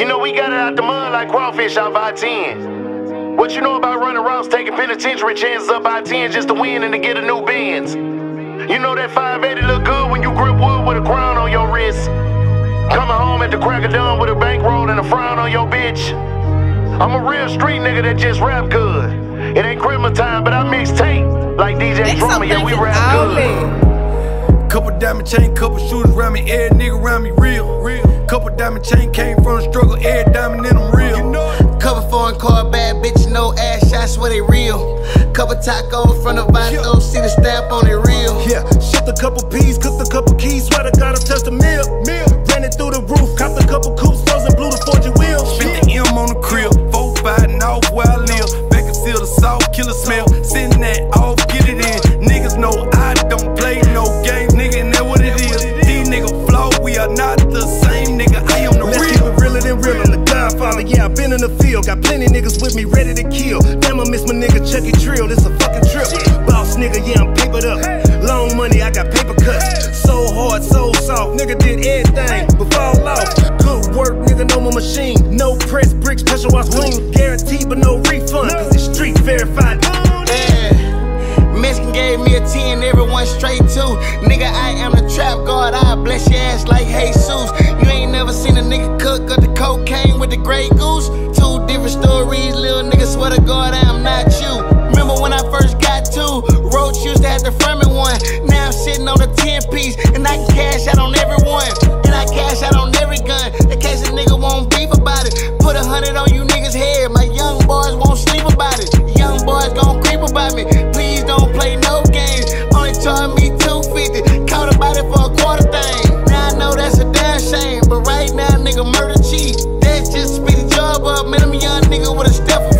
You know, we got it out the mud like crawfish off I-10. What you know about running routes, taking penitentiary chances up I-10 just to win and to get a new Benz? You know that 580 look good when you grip wood with a crown on your wrist. Coming home at the crack of dawn with a bankroll and a frown on your bitch. I'm a real street nigga that just rap good. It ain't Christmas time, but I mix tape like DJ Drama. Yeah, we rap good. Couple diamond chain, couple shooters around me, every nigga around me real. Real. Couple diamond chain came from the struggle, every diamond in them real. You know Couple foreign car, bad bitch, no ass shots, where they real. Couple tacos from the Vato, yeah. see the stamp on it real. Yeah, shipped a couple peas, cooked a couple keys, sweater gotta touch the mill. mill. Ran it through the roof, copped a couple coops, frozen blue the fortune wheel. Spent the M on the crib, four fighting off where I live. Back and seal the salt, killer smell, send that off, get it in. Niggas know I don't play no games, nigga, and that what it is. These niggas flow, we are not the same, Got plenty niggas with me ready to kill. Damn, I miss my nigga Chucky Trill. This a fucking trip. Boss nigga, yeah, I'm two? Roach used to have the front one. Now I'm sitting on a 10 piece, and I cash out on everyone. And I cash out on every gun. In case a nigga won't beef about it. Put a hundred on you niggas' head. My young boys won't sleep about it. Young boys gon' creep about me. Please don't play no games. Only charge me 250. Caught about it for a quarter thing. Now I know that's a damn shame. But right now, nigga, murder cheap. That's just speed the job up. Man, I'm a young nigga with a step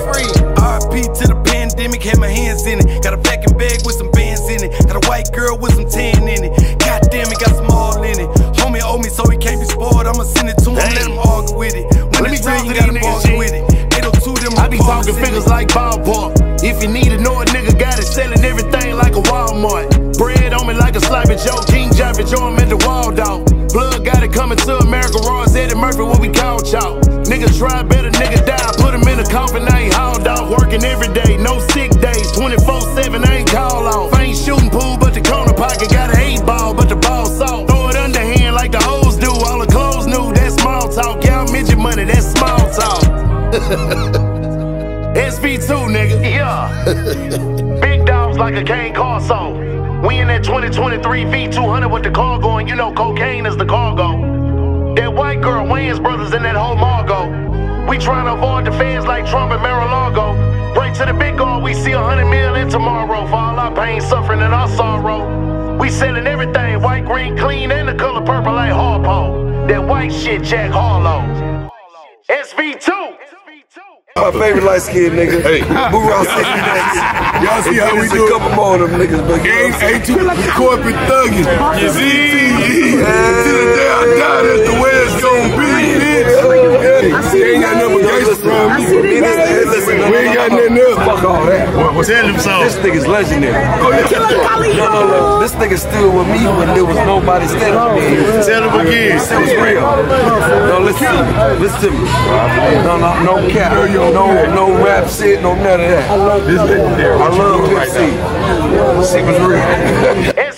girl with some tan in it. God damn it, got some all in it. Homie owe me, so he can't be spoiled. I'ma send it to him, let him argue with it. When Let me real, you gotta these niggas, argue G. with it. 802 them I be talking figures it. like ballpark. If you need to know a nigga got it, selling everything like a Walmart. Bread on me like a sloppy Joe, King Jeffrey, Joe, I'm at the wall dog. Blood got it coming to America, Ross, Eddie Murphy, what we call y'all. Nigga try better, nigga die. Put him in a coffin, I ain't hauled off. Working every day, no sick days. 24 7, I ain't call off. I ain't shooting pool, but the corner pocket got a eight ball, but the ball soft. Throw it underhand like the hoes do. All the clothes new, that's small talk. Y'all midget money, that's small talk. SV2, nigga. Yeah. Big dogs like a cane car song. We in that 2023 V200 with the car going. You know cocaine is the cargo. That white girl, Wayans brothers, and that whole Margot. We trying to avoid the feds like Trump and Mar-a-Lago. Bring to the big goal, we see a hundred million tomorrow for all our pain, suffering, and our sorrow. We selling everything, white, green, clean, and the color purple like Harpo. That white shit, Jack Harlow. SV2. My favorite light skinned nigga. Hey. Boo Ross 69. Y'all see how we do a it? couple more of them niggas, but you know Gang what I'm? A2 corporate thugging. You see? To the day I die, that's the way it's gonna be, bitch. I see ain't got nothing but gangsta from me. Hey, listen, We got nothing else. Fuck all that. Tell him so. This nigga's legendary. Yeah. No, no, no. This nigga still with me when there was nobody standing for me. Tell him again. This was real. No, listen to me. Listen to me. No, no, no cap. No, no rap shit, no none of that. This legendary. I love Pimp C. C was real.